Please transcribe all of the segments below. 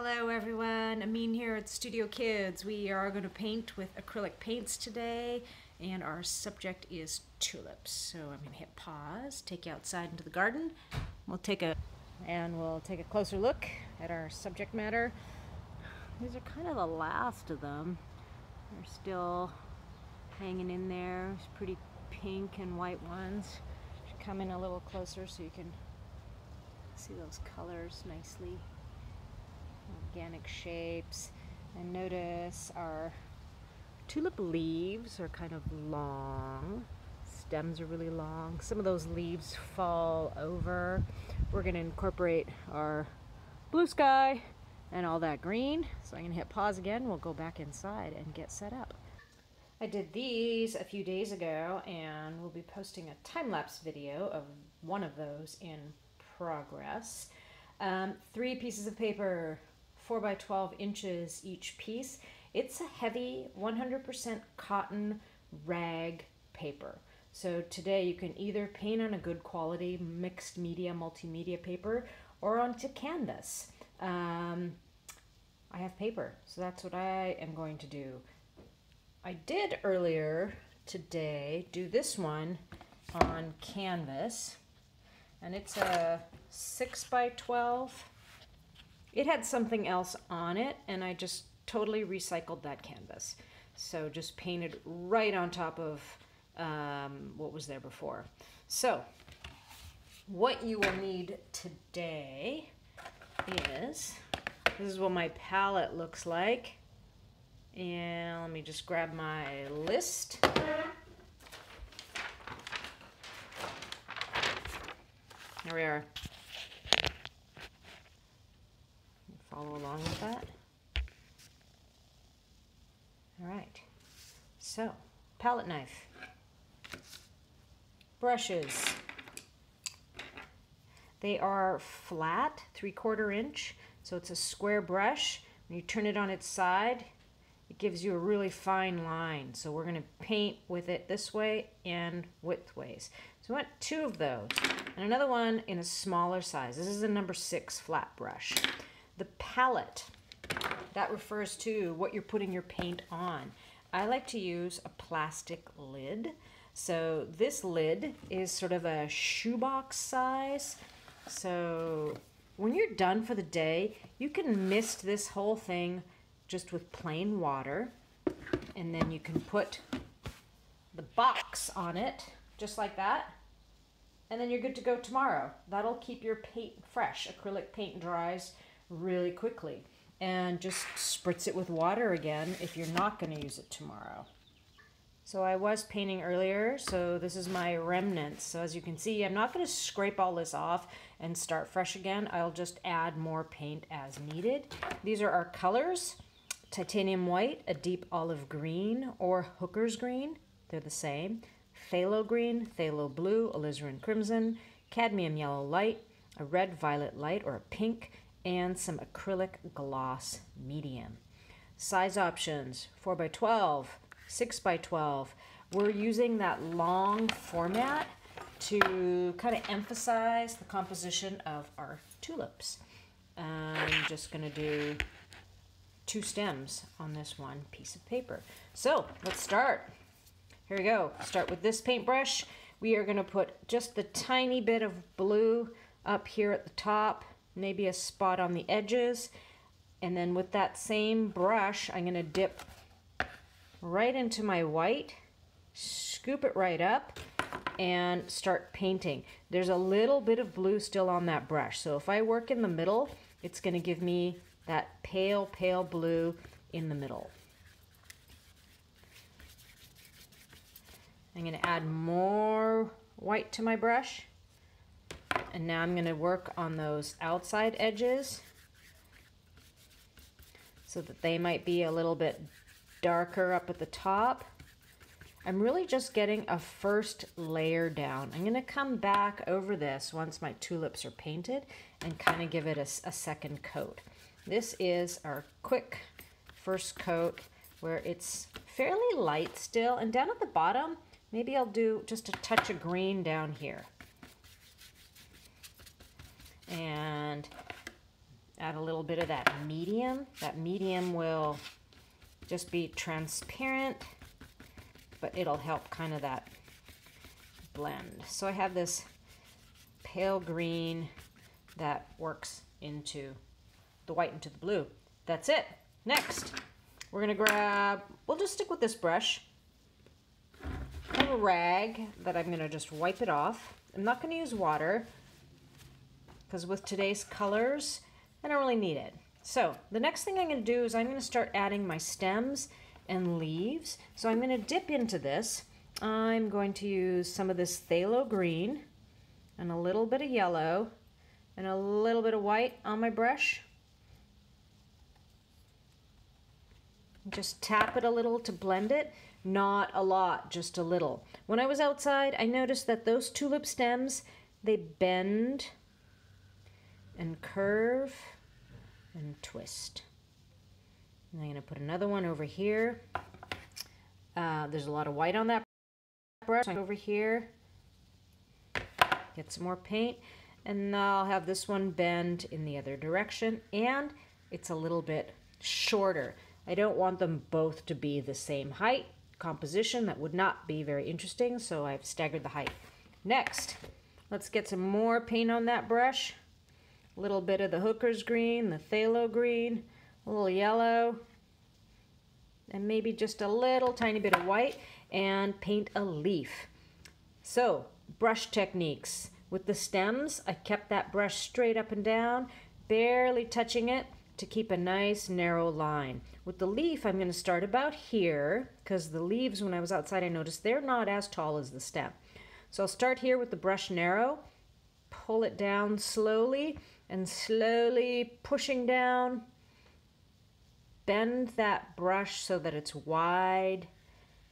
Hello everyone, Ameen here at Studio Kids. We are going to paint with acrylic paints today and our subject is tulips. So I'm going to hit pause, take you outside into the garden. We'll take a and we'll take a closer look at our subject matter. These are kind of the last of them. They're still hanging in there. It's pretty pink and white ones. Should come in a little closer so you can see those colors nicely organic shapes. And notice our tulip leaves are kind of long. Stems are really long. Some of those leaves fall over. We're going to incorporate our blue sky and all that green. So I'm going to hit pause again. We'll go back inside and get set up. I did these a few days ago and we'll be posting a time-lapse video of one of those in progress. Um, three pieces of paper, 4 by 12 inches each piece. It's a heavy 100% cotton rag paper. So today you can either paint on a good quality mixed media multimedia paper or onto canvas. Um, I have paper, so that's what I am going to do. I did earlier today do this one on canvas and it's a 6 by 12 it had something else on it, and I just totally recycled that canvas. So just painted right on top of um, what was there before. So what you will need today is, this is what my palette looks like. And let me just grab my list. Here we are. Follow along with that. All right, so palette knife, brushes. They are flat, three quarter inch, so it's a square brush. When you turn it on its side, it gives you a really fine line. So we're gonna paint with it this way and width ways. So I want two of those. And another one in a smaller size. This is a number six flat brush. The palette, that refers to what you're putting your paint on. I like to use a plastic lid. So this lid is sort of a shoebox size. So when you're done for the day, you can mist this whole thing just with plain water. And then you can put the box on it, just like that. And then you're good to go tomorrow. That'll keep your paint fresh. Acrylic paint dries really quickly and just spritz it with water again if you're not going to use it tomorrow. So I was painting earlier, so this is my remnants. So as you can see, I'm not going to scrape all this off and start fresh again. I'll just add more paint as needed. These are our colors. Titanium white, a deep olive green, or hooker's green. They're the same. Phthalo green, phthalo blue, alizarin crimson, cadmium yellow light, a red violet light or a pink, and some acrylic gloss medium. Size options 4 by 12 6 by 12 We're using that long format to kind of emphasize the composition of our tulips. I'm just going to do two stems on this one piece of paper. So let's start. Here we go. Start with this paintbrush. We are going to put just the tiny bit of blue up here at the top maybe a spot on the edges. And then with that same brush, I'm going to dip right into my white, scoop it right up, and start painting. There's a little bit of blue still on that brush. So if I work in the middle, it's going to give me that pale, pale blue in the middle. I'm going to add more white to my brush. And now I'm going to work on those outside edges so that they might be a little bit darker up at the top. I'm really just getting a first layer down. I'm going to come back over this once my tulips are painted and kind of give it a, a second coat. This is our quick first coat where it's fairly light still. And down at the bottom, maybe I'll do just a touch of green down here. And add a little bit of that medium. That medium will just be transparent, but it'll help kind of that blend. So I have this pale green that works into the white into the blue. That's it. Next, we're gonna grab, we'll just stick with this brush. I have a rag that I'm gonna just wipe it off. I'm not gonna use water because with today's colors, I don't really need it. So the next thing I'm gonna do is I'm gonna start adding my stems and leaves. So I'm gonna dip into this. I'm going to use some of this phthalo green and a little bit of yellow and a little bit of white on my brush. Just tap it a little to blend it. Not a lot, just a little. When I was outside, I noticed that those tulip stems, they bend and curve and twist. And I'm going to put another one over here. Uh, there's a lot of white on that brush over here. Get some more paint. And I'll have this one bend in the other direction. And it's a little bit shorter. I don't want them both to be the same height composition. That would not be very interesting, so I've staggered the height. Next, let's get some more paint on that brush. A little bit of the hooker's green, the phthalo green, a little yellow, and maybe just a little tiny bit of white, and paint a leaf. So, brush techniques. With the stems, I kept that brush straight up and down, barely touching it to keep a nice narrow line. With the leaf, I'm going to start about here because the leaves, when I was outside, I noticed they're not as tall as the stem. So I'll start here with the brush narrow, pull it down slowly, and slowly pushing down, bend that brush so that it's wide,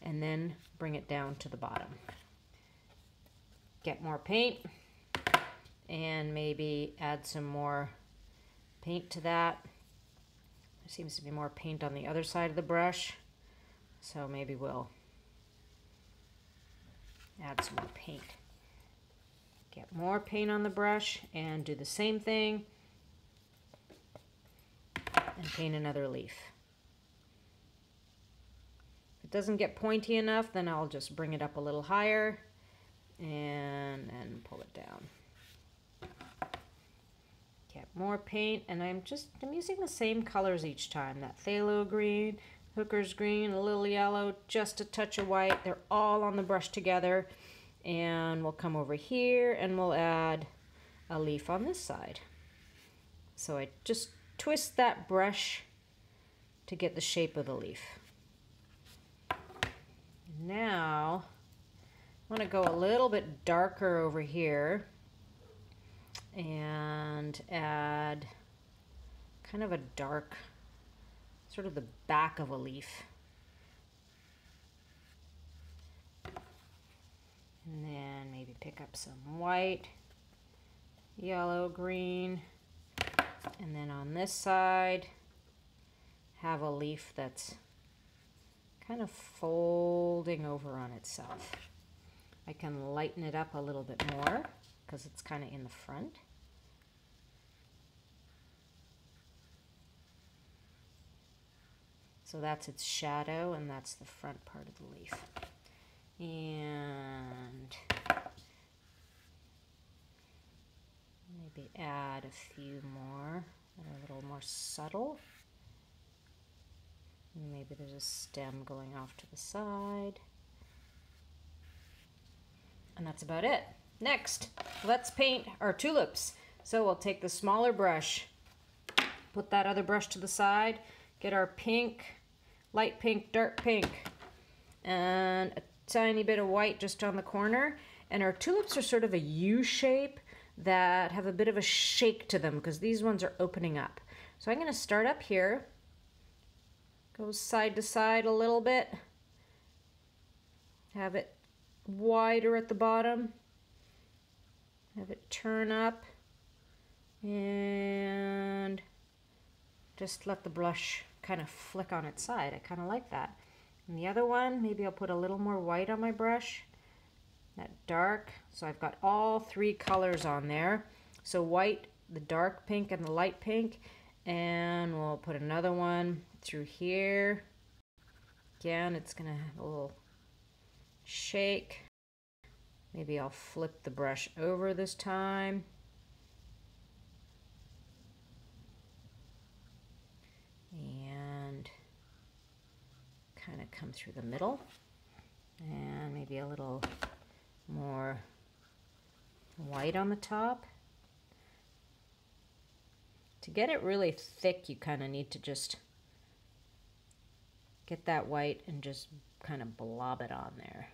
and then bring it down to the bottom. Get more paint, and maybe add some more paint to that. There seems to be more paint on the other side of the brush. So maybe we'll add some more paint. Get more paint on the brush and do the same thing and paint another leaf. If it doesn't get pointy enough, then I'll just bring it up a little higher and then pull it down. Get more paint and I'm just I'm using the same colors each time. That phthalo green hooker's green a little yellow just a touch of white. They're all on the brush together and we'll come over here and we'll add a leaf on this side so I just twist that brush to get the shape of the leaf now I want to go a little bit darker over here and add kind of a dark, sort of the back of a leaf. And then maybe pick up some white, yellow, green, and then on this side have a leaf that's kind of folding over on itself. I can lighten it up a little bit more because it's kind of in the front. So that's its shadow and that's the front part of the leaf. And maybe add a few more that are a little more subtle. Maybe there's a stem going off to the side. And that's about it. Next, let's paint our tulips. So we'll take the smaller brush, put that other brush to the side, get our pink, light pink, dark pink, and a tiny bit of white just on the corner. And our tulips are sort of a U shape that have a bit of a shake to them because these ones are opening up. So I'm going to start up here, go side to side a little bit, have it wider at the bottom, have it turn up and just let the brush kind of flick on its side. I kind of like that. And the other one, maybe I'll put a little more white on my brush, that dark. So I've got all three colors on there. So white the dark pink and the light pink. And we'll put another one through here. Again, it's gonna have a little shake. Maybe I'll flip the brush over this time. And of come through the middle. And maybe a little more white on the top. To get it really thick, you kind of need to just get that white and just kind of blob it on there.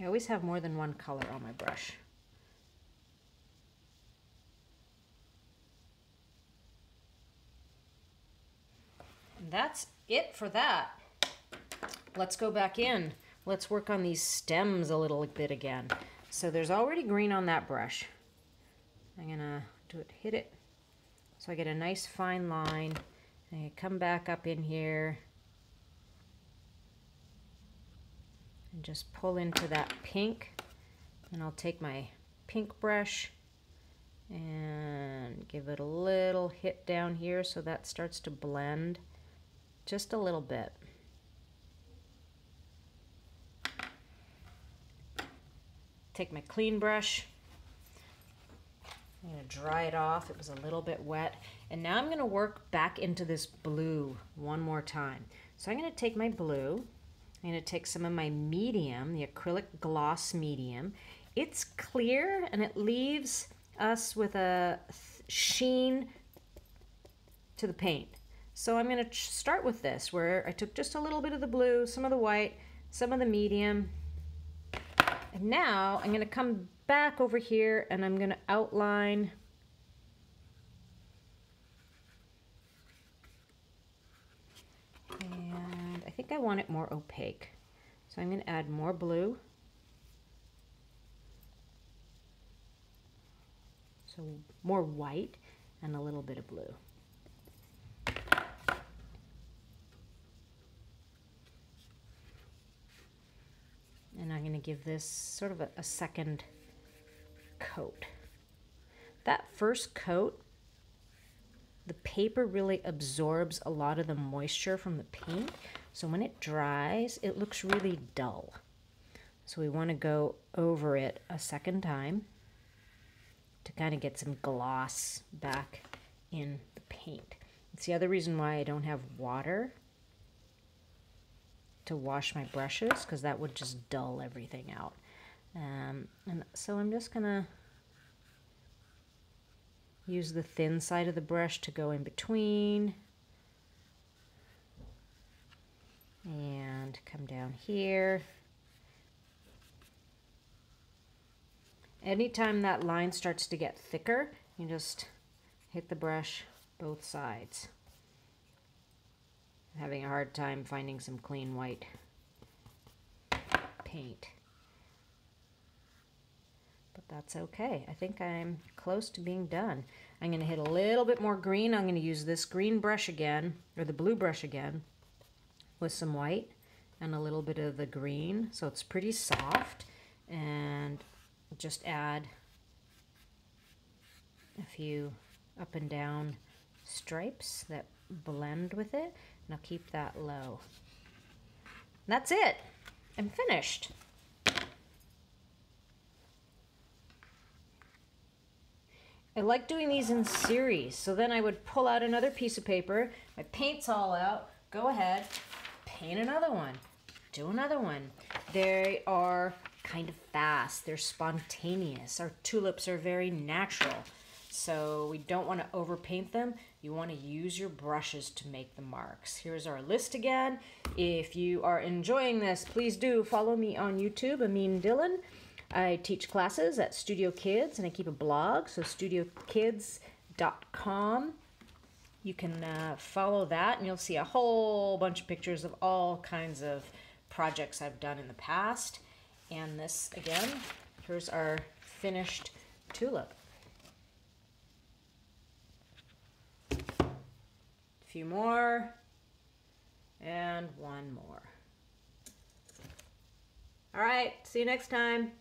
I always have more than one color on my brush. That's it for that. Let's go back in. Let's work on these stems a little bit again. So there's already green on that brush. I'm gonna do it, hit it. So I get a nice fine line. And I come back up in here. And just pull into that pink. And I'll take my pink brush and give it a little hit down here so that starts to blend just a little bit. Take my clean brush. I'm going to dry it off. It was a little bit wet. And now I'm going to work back into this blue one more time. So I'm going to take my blue. I'm going to take some of my medium, the acrylic gloss medium. It's clear and it leaves us with a sheen to the paint. So I'm going to start with this where I took just a little bit of the blue, some of the white, some of the medium, and now I'm going to come back over here and I'm going to outline and I think I want it more opaque. So I'm going to add more blue. So more white and a little bit of blue. And I'm going to give this sort of a, a second coat. That first coat, the paper really absorbs a lot of the moisture from the paint. So when it dries, it looks really dull. So we want to go over it a second time to kind of get some gloss back in the paint. It's the other reason why I don't have water to wash my brushes because that would just dull everything out. Um, and so I'm just gonna use the thin side of the brush to go in between and come down here. Anytime that line starts to get thicker, you just hit the brush both sides having a hard time finding some clean white paint. But that's okay. I think I'm close to being done. I'm going to hit a little bit more green. I'm going to use this green brush again, or the blue brush again, with some white and a little bit of the green. So it's pretty soft. And just add a few up and down stripes that blend with it. Now keep that low. That's it. I'm finished. I like doing these in series. So then I would pull out another piece of paper. My paint's all out. Go ahead, paint another one. Do another one. They are kind of fast. They're spontaneous. Our tulips are very natural. So we don't want to overpaint them. You want to use your brushes to make the marks. Here's our list again. If you are enjoying this, please do follow me on YouTube, Ameen Dhillon. I teach classes at Studio Kids and I keep a blog, so studiokids.com. You can uh, follow that and you'll see a whole bunch of pictures of all kinds of projects I've done in the past. And this, again, here's our finished tulip. Few more, and one more. All right, see you next time.